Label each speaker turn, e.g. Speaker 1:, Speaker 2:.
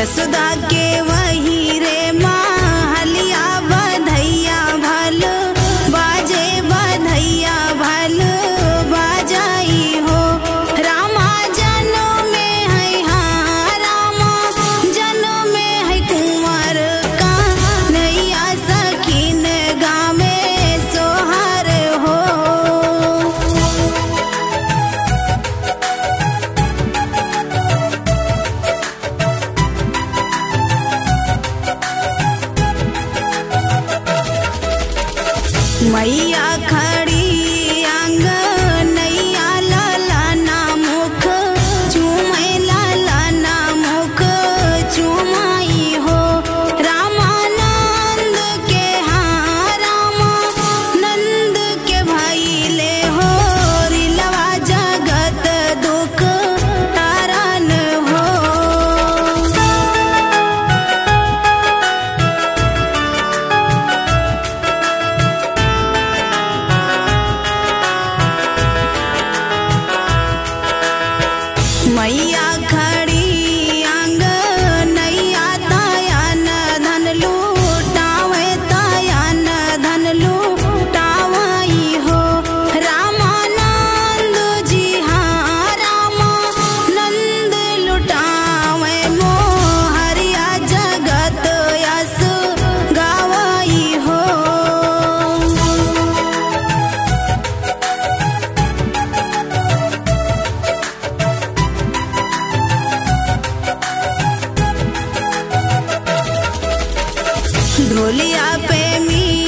Speaker 1: यशोदा के वही aí. बोलिया प्रेमी।